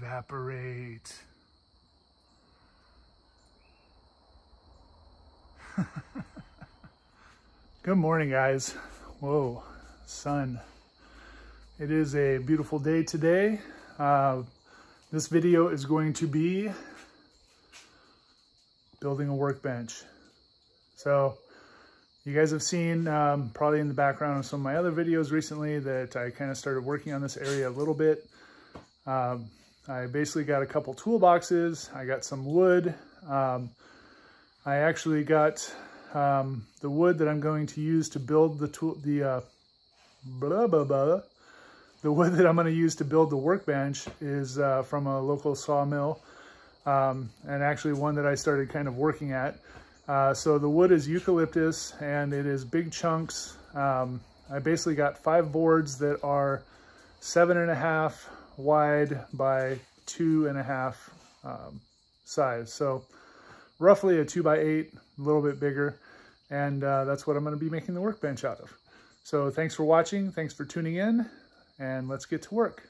evaporate. Good morning, guys. Whoa, sun. It is a beautiful day today. Uh, this video is going to be building a workbench. So you guys have seen um, probably in the background of some of my other videos recently that I kind of started working on this area a little bit. Um, I basically got a couple toolboxes. I got some wood. Um, I actually got um, the wood that I'm going to use to build the tool, the uh, blah, blah, blah. The wood that I'm going to use to build the workbench is uh, from a local sawmill um, and actually one that I started kind of working at. Uh, so the wood is eucalyptus and it is big chunks. Um, I basically got five boards that are seven and a half wide by two and a half um, size. So roughly a two by eight, a little bit bigger. And uh, that's what I'm gonna be making the workbench out of. So thanks for watching, thanks for tuning in, and let's get to work.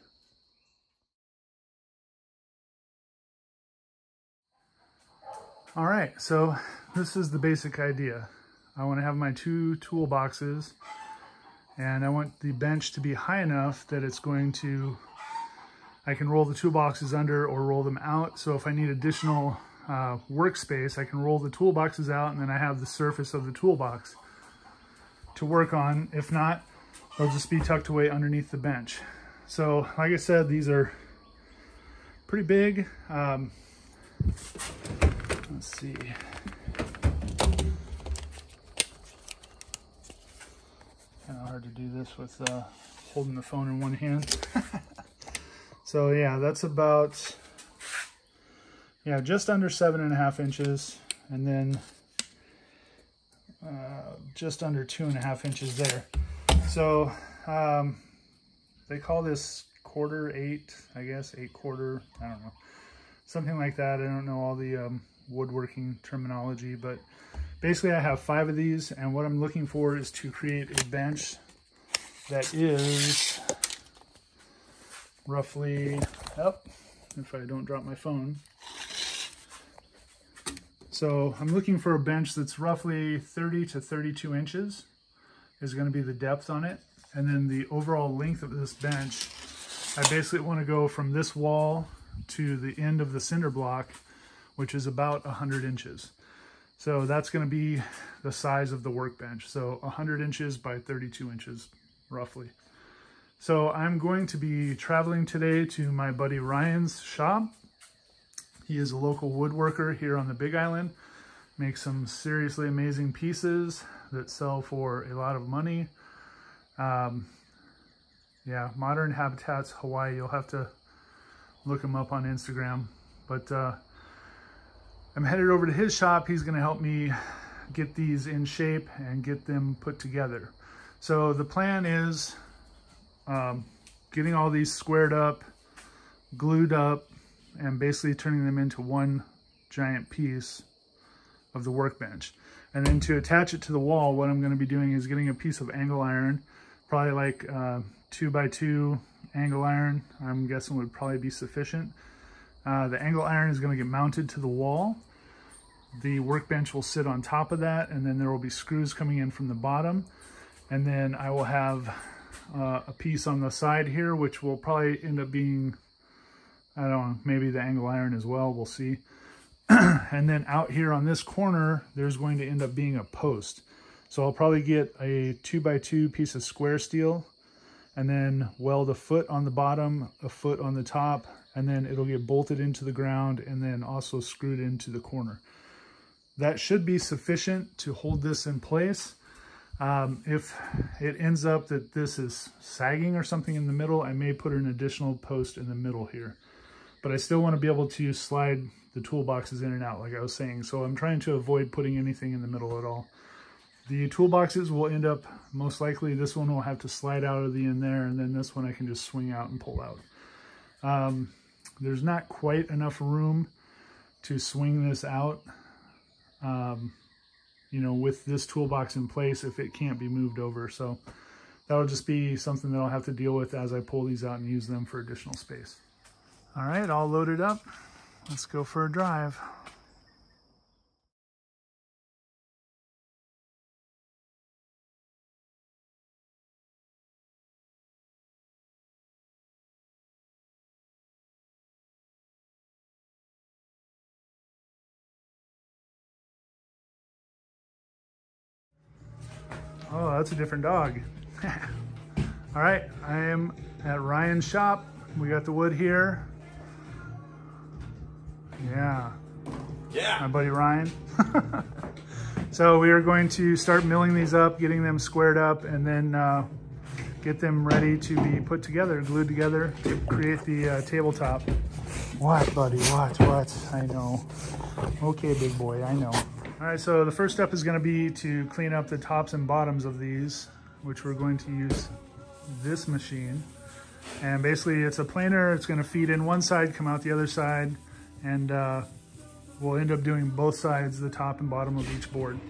All right, so this is the basic idea. I wanna have my two toolboxes and I want the bench to be high enough that it's going to, I can roll the toolboxes under or roll them out. So if I need additional uh, workspace, I can roll the toolboxes out and then I have the surface of the toolbox to work on. If not, they'll just be tucked away underneath the bench. So like I said, these are pretty big. Um, let's see. Kind of hard to do this with uh, holding the phone in one hand. so yeah, that's about yeah, just under seven and a half inches, and then uh, just under two and a half inches there. So um, they call this quarter eight, I guess, eight quarter, I don't know, something like that. I don't know all the um, woodworking terminology, but basically I have five of these, and what I'm looking for is to create a bench that is roughly, oh, if I don't drop my phone, so I'm looking for a bench that's roughly 30 to 32 inches is going to be the depth on it. And then the overall length of this bench, I basically want to go from this wall to the end of the cinder block, which is about 100 inches. So that's going to be the size of the workbench. So 100 inches by 32 inches, roughly. So I'm going to be traveling today to my buddy Ryan's shop he is a local woodworker here on the Big Island, makes some seriously amazing pieces that sell for a lot of money. Um, yeah, Modern Habitats Hawaii, you'll have to look him up on Instagram. But uh, I'm headed over to his shop. He's gonna help me get these in shape and get them put together. So the plan is um, getting all these squared up, glued up, and basically turning them into one giant piece of the workbench. And then to attach it to the wall, what I'm going to be doing is getting a piece of angle iron, probably like uh, two by two angle iron, I'm guessing would probably be sufficient. Uh, the angle iron is going to get mounted to the wall. The workbench will sit on top of that, and then there will be screws coming in from the bottom. And then I will have uh, a piece on the side here, which will probably end up being I don't know, maybe the angle iron as well, we'll see. and then out here on this corner, there's going to end up being a post. So I'll probably get a two by two piece of square steel and then weld a foot on the bottom, a foot on the top, and then it'll get bolted into the ground and then also screwed into the corner. That should be sufficient to hold this in place. Um, if it ends up that this is sagging or something in the middle, I may put an additional post in the middle here but I still want to be able to slide the toolboxes in and out like I was saying. So I'm trying to avoid putting anything in the middle at all. The toolboxes will end up, most likely this one will have to slide out of the end there and then this one I can just swing out and pull out. Um, there's not quite enough room to swing this out, um, you know, with this toolbox in place if it can't be moved over. So that'll just be something that I'll have to deal with as I pull these out and use them for additional space. All right, all loaded up. Let's go for a drive. That's a different dog. All right, I am at Ryan's shop. We got the wood here. Yeah. Yeah. My buddy Ryan. so we are going to start milling these up, getting them squared up, and then uh, get them ready to be put together, glued together to create the uh, tabletop. What, buddy? What? What? I know. Okay, big boy, I know. All right, so the first step is gonna be to clean up the tops and bottoms of these, which we're going to use this machine. And basically it's a planer, it's gonna feed in one side, come out the other side, and uh, we'll end up doing both sides, the top and bottom of each board.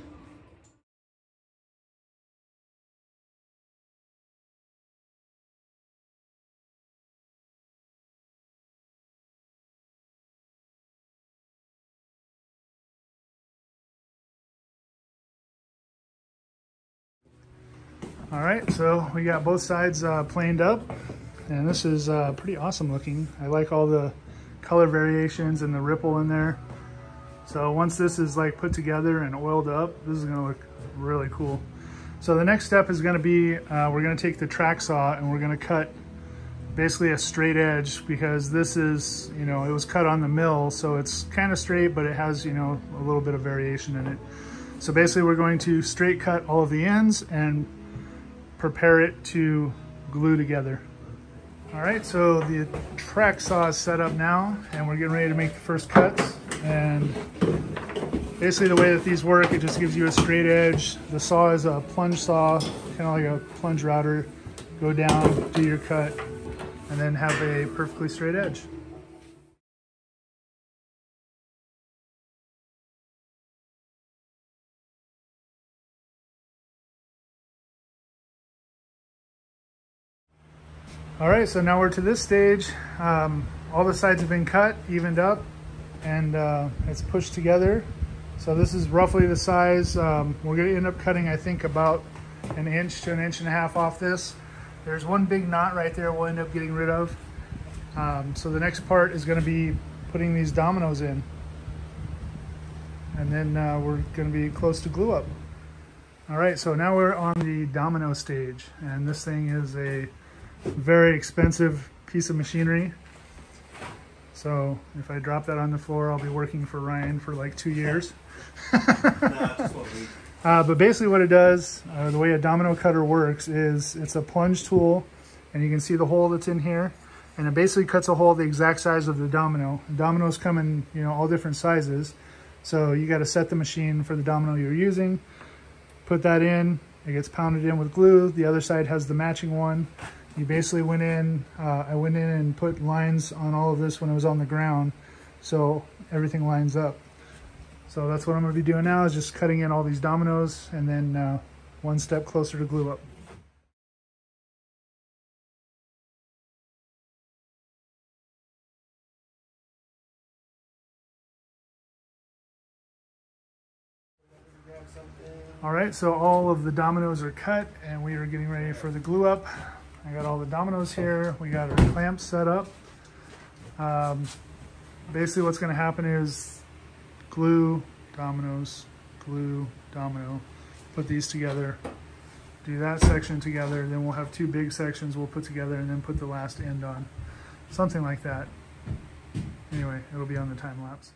All right, so we got both sides uh, planed up, and this is uh, pretty awesome looking. I like all the color variations and the ripple in there. So once this is like put together and oiled up, this is gonna look really cool. So the next step is gonna be, uh, we're gonna take the track saw and we're gonna cut basically a straight edge because this is, you know, it was cut on the mill, so it's kind of straight, but it has, you know, a little bit of variation in it. So basically we're going to straight cut all of the ends and prepare it to glue together. All right, so the track saw is set up now and we're getting ready to make the first cuts. And basically the way that these work, it just gives you a straight edge. The saw is a plunge saw, kind of like a plunge router. Go down, do your cut, and then have a perfectly straight edge. All right, so now we're to this stage. Um, all the sides have been cut, evened up, and uh, it's pushed together. So this is roughly the size. Um, we're gonna end up cutting, I think, about an inch to an inch and a half off this. There's one big knot right there we'll end up getting rid of. Um, so the next part is gonna be putting these dominoes in. And then uh, we're gonna be close to glue up. All right, so now we're on the domino stage. And this thing is a very expensive piece of machinery. So if I drop that on the floor, I'll be working for Ryan for like two years. uh, but basically what it does, uh, the way a domino cutter works is it's a plunge tool and you can see the hole that's in here and it basically cuts a hole the exact size of the domino. Dominoes come in you know all different sizes. So you got to set the machine for the domino you're using, put that in, it gets pounded in with glue. The other side has the matching one you basically went in, uh, I went in and put lines on all of this when it was on the ground so everything lines up. So that's what I'm going to be doing now is just cutting in all these dominoes and then uh, one step closer to glue up. All right, so all of the dominoes are cut and we are getting ready for the glue up. I got all the dominoes here. We got our clamps set up. Um, basically what's gonna happen is glue, dominoes, glue, domino, put these together, do that section together, then we'll have two big sections we'll put together and then put the last end on. Something like that. Anyway, it'll be on the time lapse.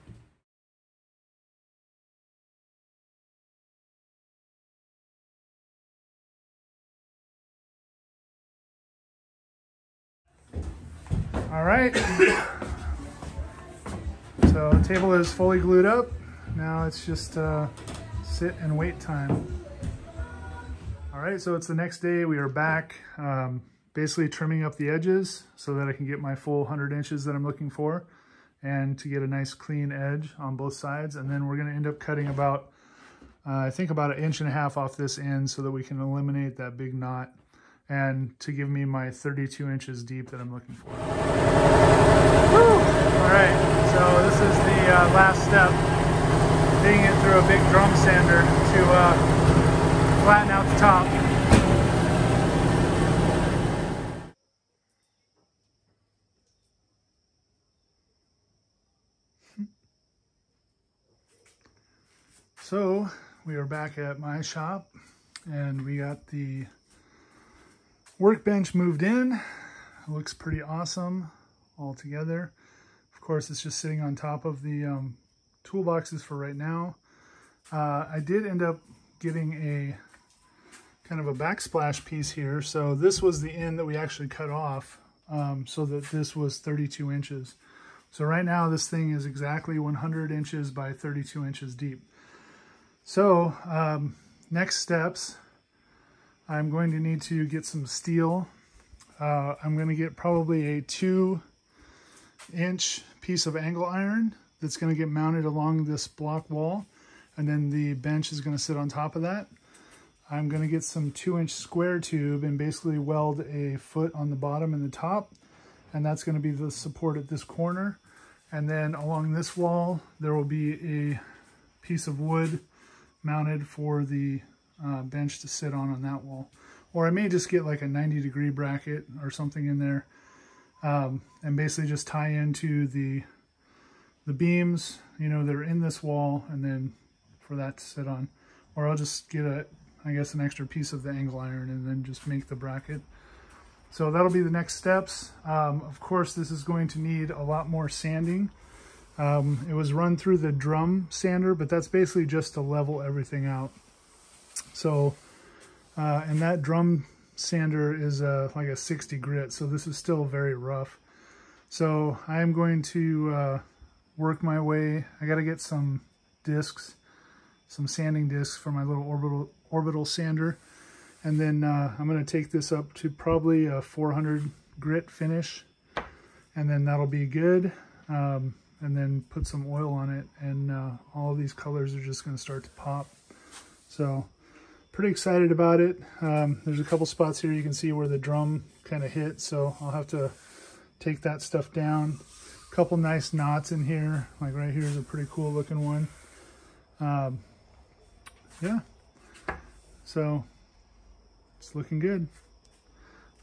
All right. So the table is fully glued up. Now it's just uh, sit and wait time. All right, so it's the next day. We are back, um, basically trimming up the edges so that I can get my full 100 inches that I'm looking for and to get a nice clean edge on both sides. And then we're gonna end up cutting about, uh, I think about an inch and a half off this end so that we can eliminate that big knot and to give me my 32 inches deep that I'm looking for. Woo! Alright, so this is the uh, last step. Feeding it through a big drum sander to uh, flatten out the top. So we are back at my shop and we got the workbench moved in. It looks pretty awesome all together. Of course, it's just sitting on top of the um, toolboxes for right now. Uh, I did end up getting a kind of a backsplash piece here. So this was the end that we actually cut off um, so that this was 32 inches. So right now this thing is exactly 100 inches by 32 inches deep. So um, next steps, I'm going to need to get some steel. Uh, I'm going to get probably a two inch piece of angle iron that's going to get mounted along this block wall. And then the bench is going to sit on top of that. I'm going to get some two inch square tube and basically weld a foot on the bottom and the top. And that's going to be the support at this corner. And then along this wall, there will be a piece of wood mounted for the uh, bench to sit on on that wall. Or I may just get like a 90 degree bracket or something in there um, and basically just tie into the the beams, you know, that are in this wall and then for that to sit on. Or I'll just get a, I guess, an extra piece of the angle iron and then just make the bracket. So that'll be the next steps. Um, of course, this is going to need a lot more sanding. Um, it was run through the drum sander, but that's basically just to level everything out. So, uh, and that drum sander is uh, like a 60 grit, so this is still very rough. So I'm going to uh, work my way. I got to get some discs, some sanding discs for my little orbital orbital sander. And then uh, I'm going to take this up to probably a 400 grit finish. And then that'll be good. Um, and then put some oil on it and uh, all these colors are just going to start to pop. So pretty excited about it. Um, there's a couple spots here you can see where the drum kind of hit, so I'll have to take that stuff down. A couple nice knots in here, like right here is a pretty cool looking one. Um, yeah, so it's looking good.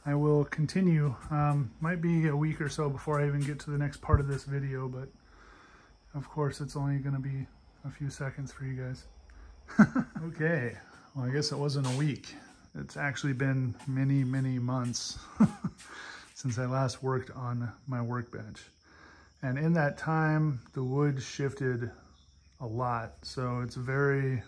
I will continue. Um, might be a week or so before I even get to the next part of this video, but of course, it's only going to be a few seconds for you guys. okay, well, I guess it wasn't a week. It's actually been many, many months since I last worked on my workbench. And in that time, the wood shifted a lot. So it's very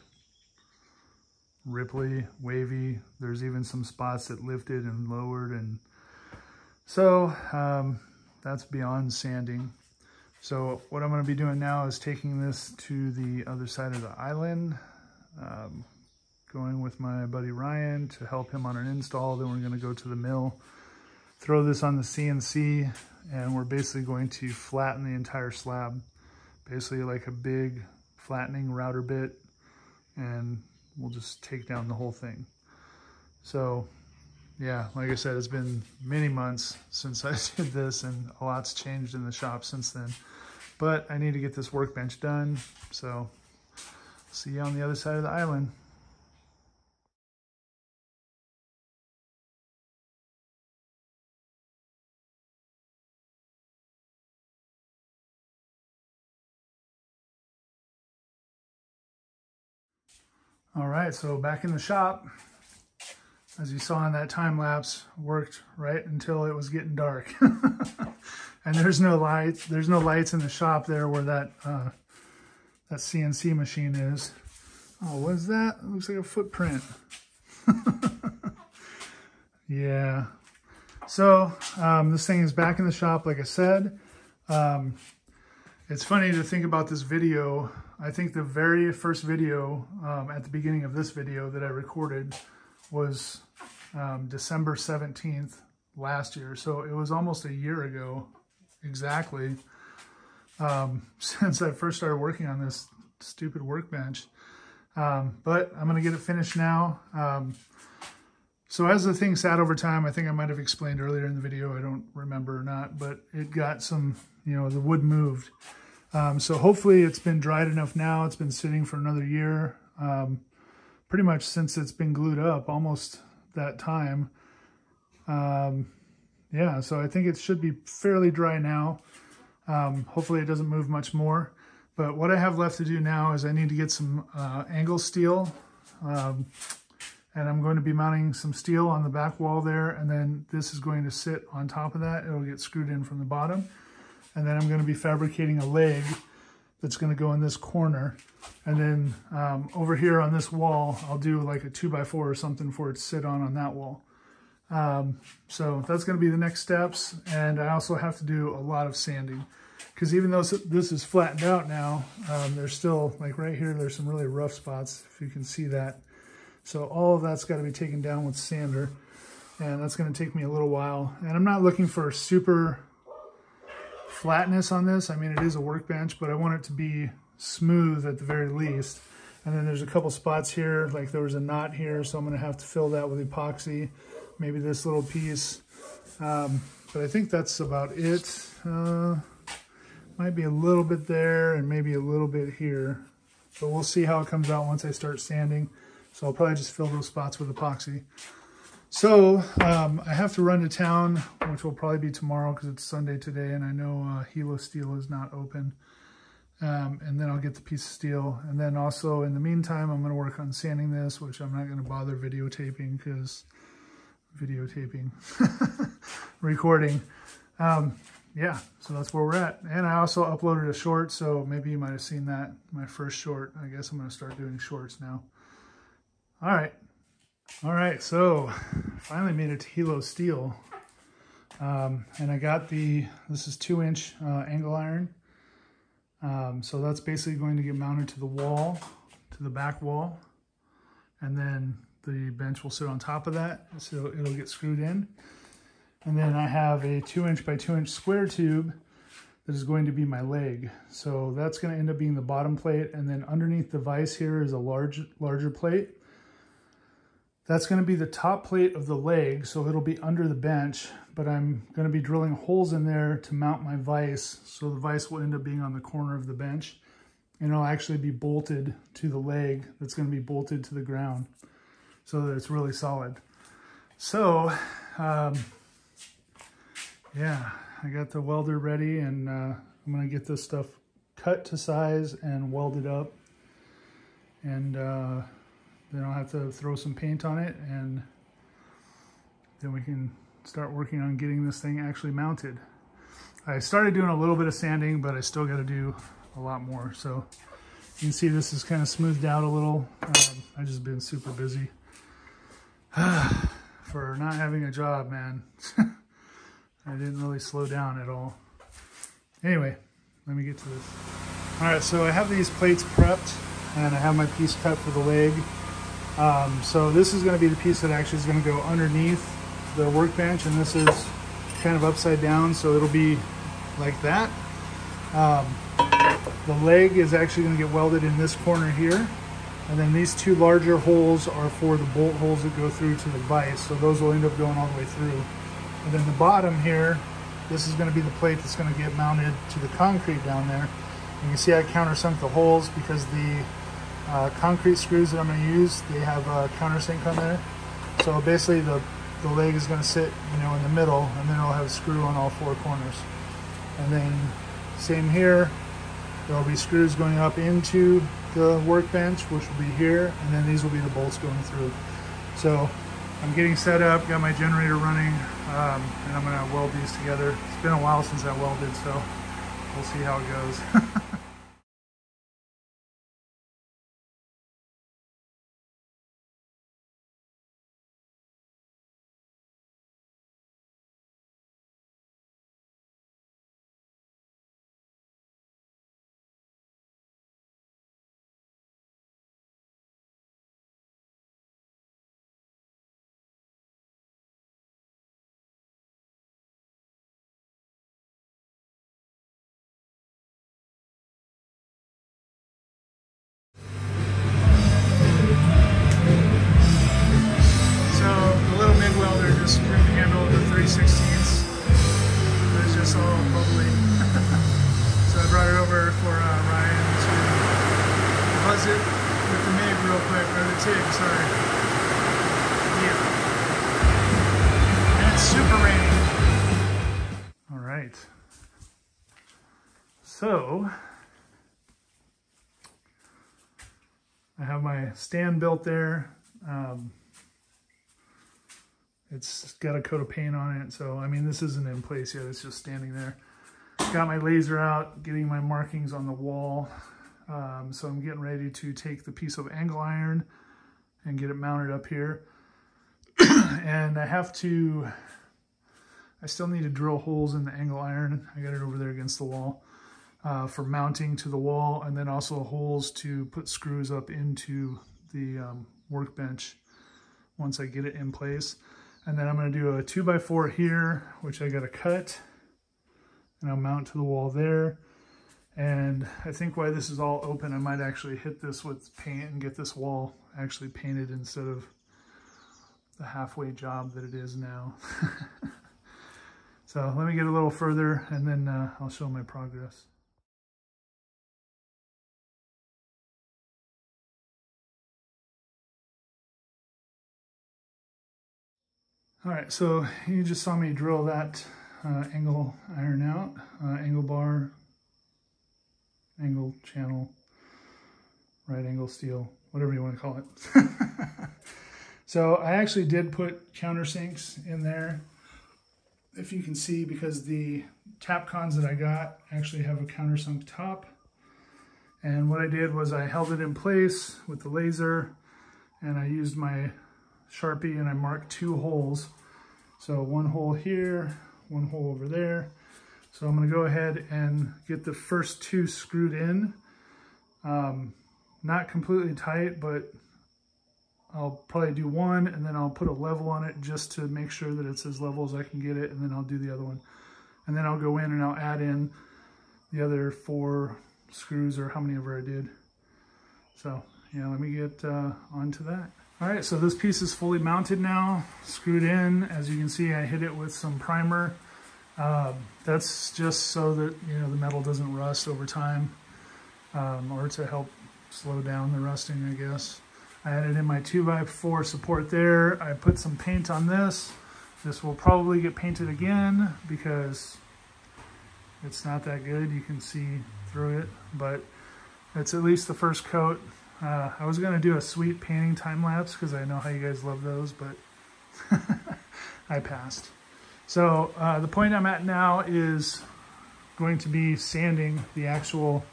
ripply, wavy. There's even some spots that lifted and lowered. And so um, that's beyond sanding. So what I'm going to be doing now is taking this to the other side of the island, um, going with my buddy Ryan to help him on an install. Then we're going to go to the mill, throw this on the CNC, and we're basically going to flatten the entire slab. Basically like a big flattening router bit, and we'll just take down the whole thing. So yeah, like I said, it's been many months since I did this and a lot's changed in the shop since then. But I need to get this workbench done, so see you on the other side of the island. All right, so back in the shop, as you saw in that time lapse, worked right until it was getting dark. and there's no lights. There's no lights in the shop there where that uh, that CNC machine is. Oh, what is that? It looks like a footprint. yeah. So um, this thing is back in the shop, like I said. Um, it's funny to think about this video. I think the very first video um, at the beginning of this video that I recorded was um, December 17th last year. So it was almost a year ago exactly um, since I first started working on this stupid workbench. Um, but I'm going to get it finished now. Um, so as the thing sat over time, I think I might have explained earlier in the video, I don't remember or not, but it got some you know, the wood moved. Um, so hopefully it's been dried enough now. It's been sitting for another year, um, pretty much since it's been glued up, almost that time. Um, yeah, so I think it should be fairly dry now. Um, hopefully it doesn't move much more. But what I have left to do now is I need to get some uh, angle steel. Um, and I'm going to be mounting some steel on the back wall there. And then this is going to sit on top of that. It'll get screwed in from the bottom. And then I'm going to be fabricating a leg that's going to go in this corner. And then um, over here on this wall, I'll do like a two by four or something for it to sit on on that wall. Um, so that's going to be the next steps. And I also have to do a lot of sanding because even though this is flattened out now, um, there's still like right here, there's some really rough spots if you can see that. So all of that's got to be taken down with sander and that's going to take me a little while. And I'm not looking for super flatness on this. I mean, it is a workbench, but I want it to be smooth at the very least. And then there's a couple spots here, like there was a knot here, so I'm going to have to fill that with epoxy. Maybe this little piece. Um, but I think that's about it. Uh, might be a little bit there and maybe a little bit here. But we'll see how it comes out once I start sanding. So I'll probably just fill those spots with epoxy. So um, I have to run to town, which will probably be tomorrow because it's Sunday today, and I know uh, Hilo Steel is not open. Um, and then I'll get the piece of steel. And then also in the meantime, I'm going to work on sanding this, which I'm not going to bother videotaping because videotaping, recording. Um, yeah, so that's where we're at. And I also uploaded a short, so maybe you might have seen that, my first short. I guess I'm going to start doing shorts now. All right. All right, so finally made it to Hilo Steel. Um, and I got the, this is two inch uh, angle iron. Um, so that's basically going to get mounted to the wall, to the back wall. And then the bench will sit on top of that. So it'll get screwed in. And then I have a two inch by two inch square tube that is going to be my leg. So that's going to end up being the bottom plate. And then underneath the vise here is a large, larger plate. That's going to be the top plate of the leg, so it'll be under the bench, but I'm going to be drilling holes in there to mount my vise, so the vise will end up being on the corner of the bench, and it'll actually be bolted to the leg that's going to be bolted to the ground, so that it's really solid. So, um, yeah, I got the welder ready, and uh, I'm going to get this stuff cut to size and welded up, and uh, then I'll have to throw some paint on it and then we can start working on getting this thing actually mounted. I started doing a little bit of sanding, but I still got to do a lot more. So you can see this is kind of smoothed out a little. Um, I've just been super busy for not having a job, man. I didn't really slow down at all. Anyway, let me get to this. All right, so I have these plates prepped and I have my piece cut for the leg. Um, so this is going to be the piece that actually is going to go underneath the workbench and this is kind of upside down so it'll be like that. Um, the leg is actually going to get welded in this corner here and then these two larger holes are for the bolt holes that go through to the vise so those will end up going all the way through. And then the bottom here, this is going to be the plate that's going to get mounted to the concrete down there. You can see I countersunk the holes because the uh, concrete screws that I'm going to use, they have a countersink on there. So basically the, the leg is going to sit, you know, in the middle and then it'll have a screw on all four corners. And then same here, there'll be screws going up into the workbench, which will be here, and then these will be the bolts going through. So I'm getting set up, got my generator running, um, and I'm going to weld these together. It's been a while since I welded, so we'll see how it goes. It was just all bubbly. so I brought it over for uh, Ryan to buzz it with the MIG real quick, or the TIG, sorry. Yeah. And it's super rainy. All right. So, I have my stand built there. Um, it's got a coat of paint on it. So, I mean, this isn't in place yet. It's just standing there. Got my laser out, getting my markings on the wall. Um, so I'm getting ready to take the piece of angle iron and get it mounted up here. and I have to, I still need to drill holes in the angle iron. I got it over there against the wall uh, for mounting to the wall and then also holes to put screws up into the um, workbench once I get it in place. And then I'm to do a two by four here, which I got to cut. And I'll mount to the wall there. And I think why this is all open, I might actually hit this with paint and get this wall actually painted instead of the halfway job that it is now. so let me get a little further and then uh, I'll show my progress. All right, so you just saw me drill that uh, angle iron out, uh, angle bar, angle channel, right angle steel, whatever you want to call it. so I actually did put countersinks in there, if you can see, because the Tapcons that I got actually have a countersunk top. And what I did was I held it in place with the laser and I used my Sharpie and I marked two holes. So one hole here, one hole over there. So I'm gonna go ahead and get the first two screwed in. Um, not completely tight, but I'll probably do one and then I'll put a level on it just to make sure that it's as level as I can get it and then I'll do the other one. And then I'll go in and I'll add in the other four screws or how many ever I did. So yeah, let me get uh, onto that. All right, so this piece is fully mounted now, screwed in. As you can see, I hit it with some primer. Um, that's just so that, you know, the metal doesn't rust over time um, or to help slow down the rusting, I guess. I added in my 2x4 support there. I put some paint on this. This will probably get painted again because it's not that good. You can see through it, but it's at least the first coat. Uh, I was going to do a sweet painting time lapse because I know how you guys love those, but I passed. So uh, the point I'm at now is going to be sanding the actual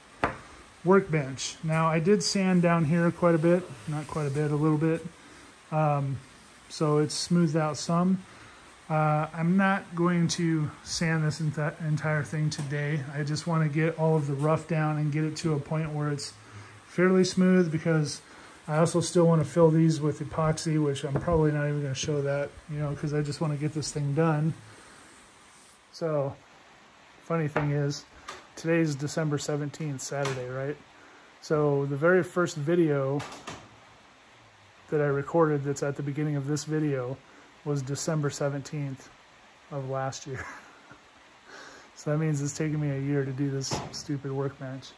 workbench. Now I did sand down here quite a bit, not quite a bit, a little bit. Um, so it's smoothed out some. Uh, I'm not going to sand this entire thing today. I just want to get all of the rough down and get it to a point where it's fairly smooth because I also still want to fill these with epoxy, which I'm probably not even going to show that, you know, because I just want to get this thing done. So, funny thing is, today's December 17th, Saturday, right? So the very first video that I recorded that's at the beginning of this video was December 17th of last year. so that means it's taken me a year to do this stupid workbench.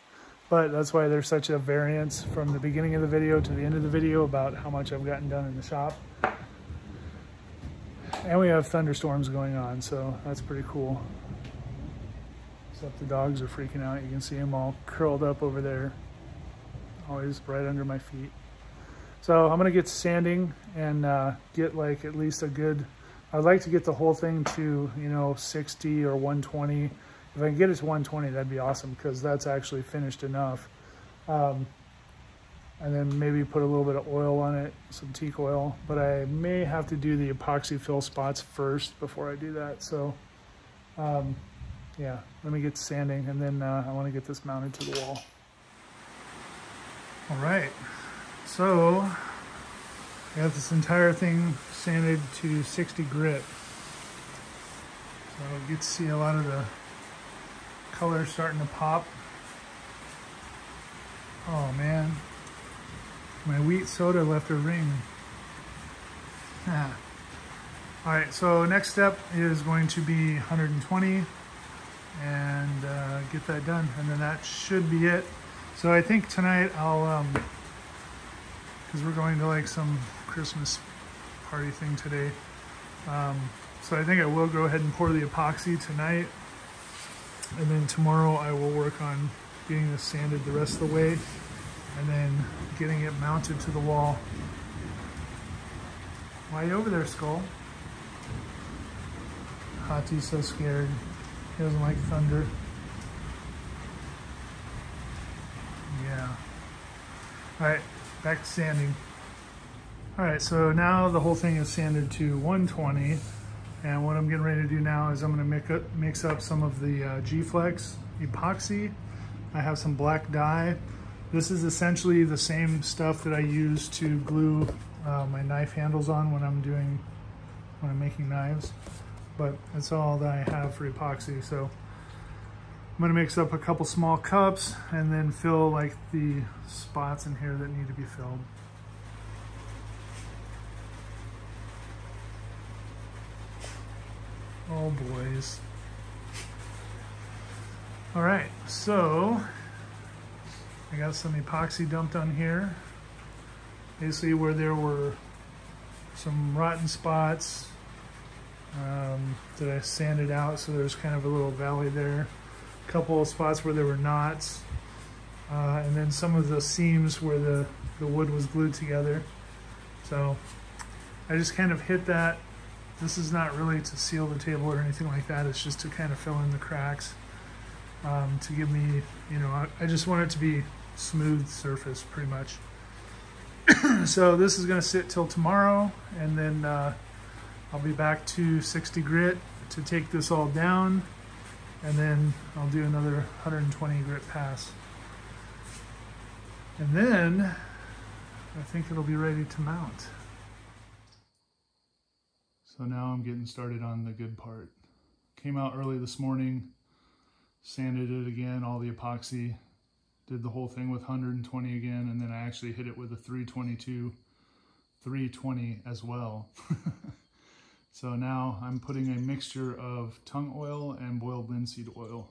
But that's why there's such a variance from the beginning of the video to the end of the video about how much I've gotten done in the shop. And we have thunderstorms going on, so that's pretty cool. Except the dogs are freaking out. You can see them all curled up over there. Always right under my feet. So I'm gonna get sanding and uh, get like at least a good, I'd like to get the whole thing to, you know, 60 or 120 if I can get it to 120, that'd be awesome because that's actually finished enough. Um, and then maybe put a little bit of oil on it, some teak oil. But I may have to do the epoxy fill spots first before I do that. So um, yeah, let me get sanding and then uh, I want to get this mounted to the wall. All right, so I got this entire thing sanded to 60 grit. So you get to see a lot of the color starting to pop. Oh man, my wheat soda left a ring. Ah. All right, so next step is going to be 120. and uh, get that done. And then that should be it. So I think tonight I'll, um, because we're going to like some Christmas party thing today. Um, so I think I will go ahead and pour the epoxy tonight. And then tomorrow I will work on getting this sanded the rest of the way and then getting it mounted to the wall. Why are you over there, Skoll? Hati's so scared. He doesn't like thunder. Yeah. Alright, back to sanding. Alright, so now the whole thing is sanded to 120. And what I'm getting ready to do now is I'm going to mix up, mix up some of the uh, G-Flex epoxy. I have some black dye. This is essentially the same stuff that I use to glue uh, my knife handles on when I'm doing, when I'm making knives. But that's all that I have for epoxy. So I'm gonna mix up a couple small cups and then fill like the spots in here that need to be filled. Oh boys. All right, so I got some epoxy dumped on here. Basically where there were some rotten spots um, that I sanded out, so there's kind of a little valley there. A couple of spots where there were knots, uh, and then some of the seams where the, the wood was glued together. So I just kind of hit that. This is not really to seal the table or anything like that, it's just to kind of fill in the cracks. Um, to give me, you know, I, I just want it to be smooth surface pretty much. so this is going to sit till tomorrow and then uh, I'll be back to 60 grit to take this all down and then I'll do another 120 grit pass. And then I think it'll be ready to mount. So now I'm getting started on the good part. Came out early this morning, sanded it again, all the epoxy, did the whole thing with 120 again, and then I actually hit it with a 322, 320 as well. so now I'm putting a mixture of tung oil and boiled linseed oil.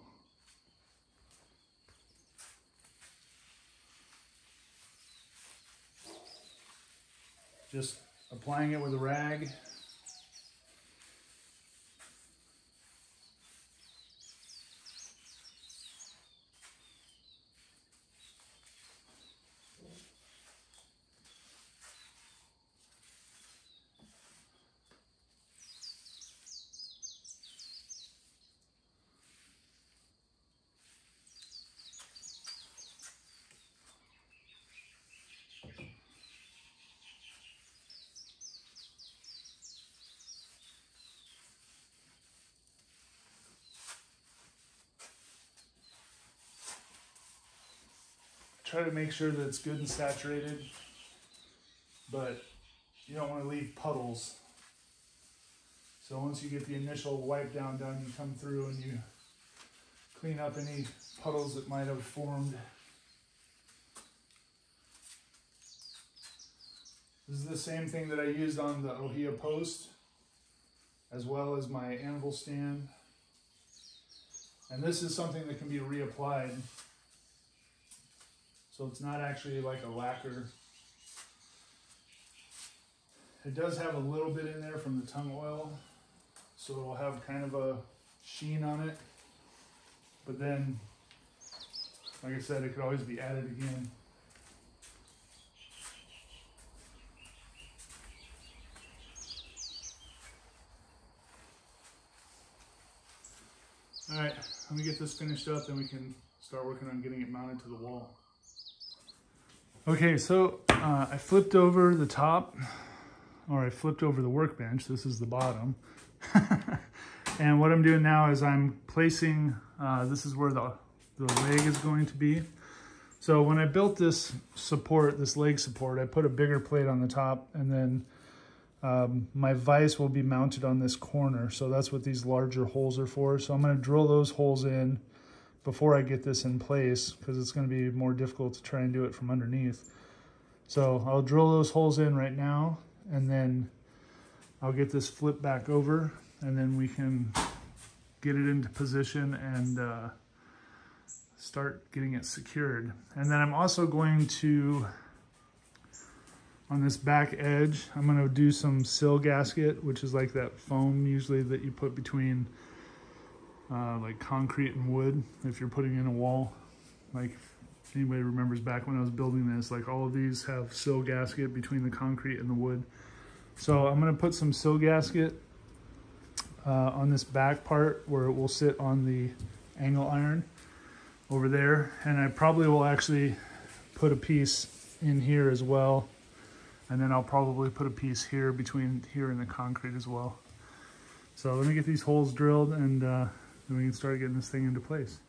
Just applying it with a rag try to make sure that it's good and saturated, but you don't want to leave puddles. So once you get the initial wipe down done, you come through and you clean up any puddles that might have formed. This is the same thing that I used on the Ohia post, as well as my anvil stand. And this is something that can be reapplied. So it's not actually like a lacquer. It does have a little bit in there from the tung oil. So it'll have kind of a sheen on it. But then, like I said, it could always be added again. All right, let me get this finished up, then we can start working on getting it mounted to the wall. Okay, so uh, I flipped over the top, or I flipped over the workbench. This is the bottom. and what I'm doing now is I'm placing, uh, this is where the, the leg is going to be. So when I built this support, this leg support, I put a bigger plate on the top and then um, my vise will be mounted on this corner. So that's what these larger holes are for. So I'm gonna drill those holes in before I get this in place because it's going to be more difficult to try and do it from underneath. So I'll drill those holes in right now and then I'll get this flipped back over and then we can get it into position and uh, start getting it secured. And then I'm also going to, on this back edge, I'm gonna do some sill gasket, which is like that foam usually that you put between uh, like concrete and wood if you're putting in a wall. Like anybody remembers back when I was building this, like all of these have sill gasket between the concrete and the wood. So I'm gonna put some sill gasket uh, on this back part where it will sit on the angle iron over there. And I probably will actually put a piece in here as well. And then I'll probably put a piece here between here and the concrete as well. So let me get these holes drilled and uh, then we can start getting this thing into place.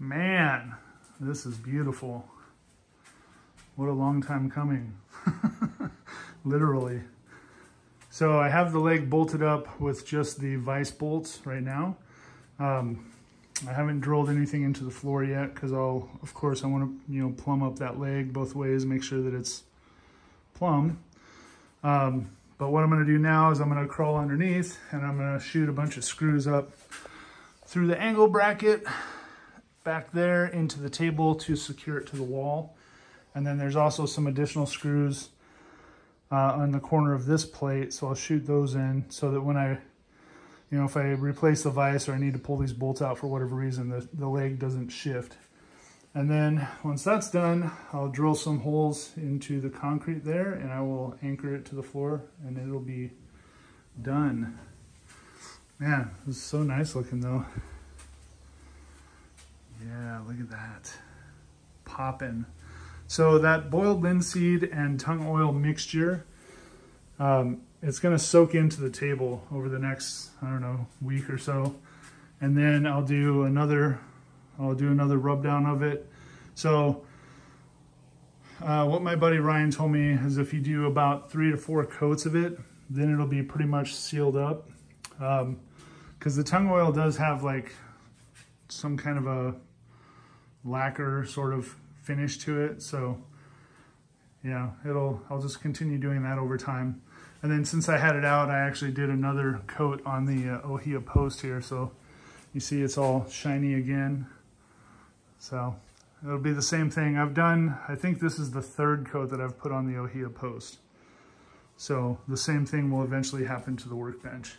Man, this is beautiful. What a long time coming. Literally. So I have the leg bolted up with just the vice bolts right now. Um, I haven't drilled anything into the floor yet because I'll, of course, I want to, you know, plumb up that leg both ways, make sure that it's plumb. Um, but what I'm going to do now is I'm going to crawl underneath and I'm going to shoot a bunch of screws up through the angle bracket back there into the table to secure it to the wall. And then there's also some additional screws uh, on the corner of this plate. So I'll shoot those in so that when I, you know, if I replace the vise or I need to pull these bolts out for whatever reason, the, the leg doesn't shift. And then once that's done, I'll drill some holes into the concrete there and I will anchor it to the floor and it'll be done. Man, it's so nice looking though. Yeah, look at that. Popping. So that boiled linseed and tung oil mixture, um, it's gonna soak into the table over the next, I don't know, week or so. And then I'll do another, I'll do another rub down of it. So uh, what my buddy Ryan told me is if you do about three to four coats of it, then it'll be pretty much sealed up. Because um, the tung oil does have like some kind of a lacquer sort of finish to it. So yeah, it'll, I'll just continue doing that over time. And then since I had it out, I actually did another coat on the uh, Ohia post here. So you see it's all shiny again. So it'll be the same thing. I've done, I think this is the third coat that I've put on the Ohia post. So the same thing will eventually happen to the workbench.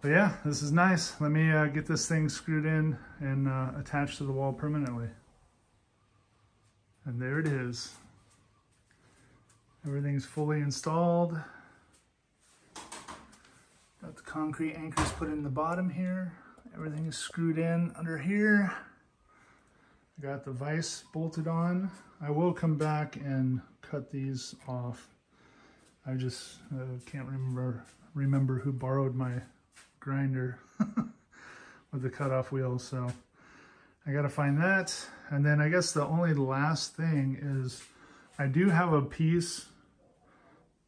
But yeah, this is nice. Let me uh, get this thing screwed in and uh, attached to the wall permanently. And there it is. Everything's fully installed. Got the concrete anchors put in the bottom here. Everything is screwed in under here. I got the vise bolted on. I will come back and cut these off. I just uh, can't remember remember who borrowed my grinder with the cutoff wheel, So I got to find that. And then I guess the only last thing is I do have a piece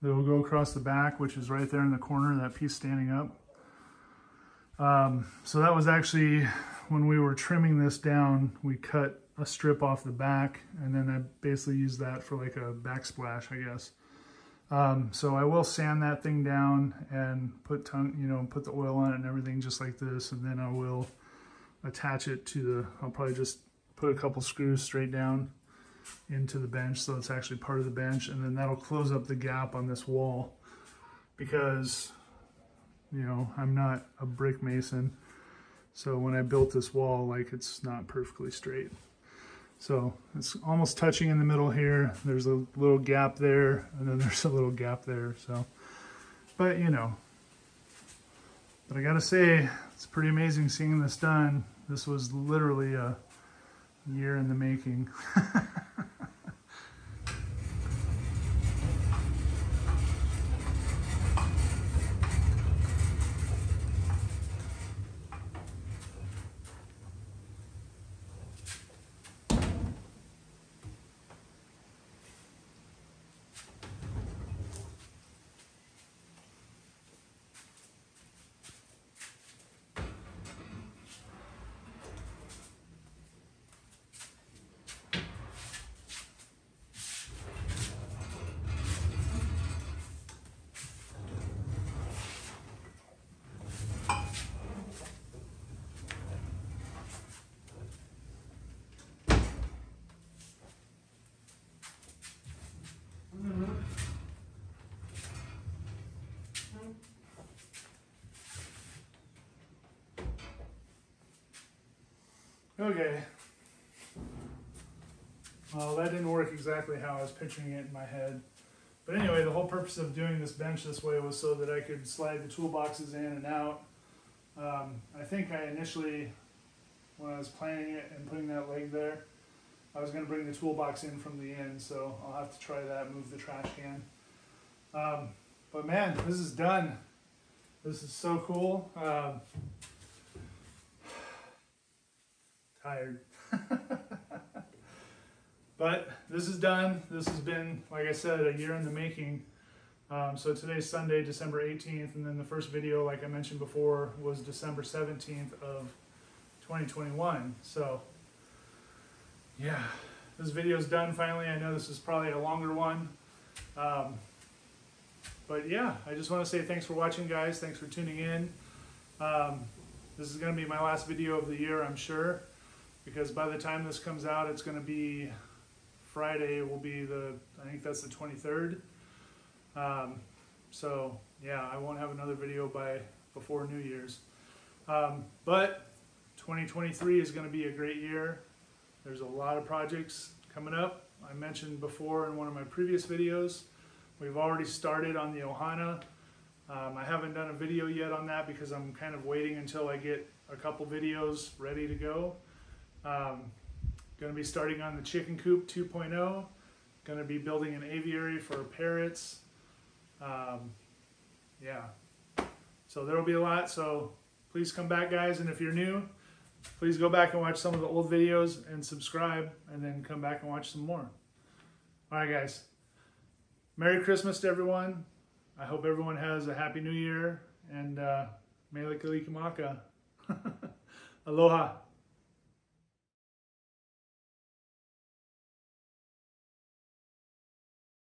that will go across the back, which is right there in the corner, that piece standing up. Um, so that was actually, when we were trimming this down, we cut a strip off the back and then I basically used that for like a backsplash, I guess. Um, so I will sand that thing down and put ton, you know, put the oil on it and everything just like this. And then I will attach it to the, I'll probably just put a couple screws straight down into the bench so it's actually part of the bench. And then that'll close up the gap on this wall because, you know, I'm not a brick mason. So when I built this wall, like it's not perfectly straight. So it's almost touching in the middle here. There's a little gap there, and then there's a little gap there. So, but you know, but I gotta say, it's pretty amazing seeing this done. This was literally a year in the making. Okay. Well, that didn't work exactly how I was picturing it in my head. But anyway, the whole purpose of doing this bench this way was so that I could slide the toolboxes in and out. Um, I think I initially, when I was planning it and putting that leg there, I was going to bring the toolbox in from the end, so I'll have to try that, move the trash can. Um, but man, this is done. This is so cool. Um, tired. but this is done. This has been, like I said, a year in the making. Um, so today's Sunday, December 18th, and then the first video, like I mentioned before, was December 17th of 2021. So, yeah, this video's done finally. I know this is probably a longer one. Um, but yeah, I just want to say thanks for watching, guys. Thanks for tuning in. Um, this is going to be my last video of the year, I'm sure because by the time this comes out, it's going to be Friday. It Will be the I think that's the 23rd. Um, so yeah, I won't have another video by before New Year's. Um, but 2023 is going to be a great year. There's a lot of projects coming up. I mentioned before in one of my previous videos, we've already started on the Ohana. Um, I haven't done a video yet on that because I'm kind of waiting until I get a couple videos ready to go. Um, going to be starting on the chicken coop 2.0. Going to be building an aviary for parrots. Um, yeah. So there will be a lot. So please come back, guys. And if you're new, please go back and watch some of the old videos and subscribe, and then come back and watch some more. All right, guys. Merry Christmas to everyone. I hope everyone has a happy new year and uh, Mele Kalikimaka. Aloha.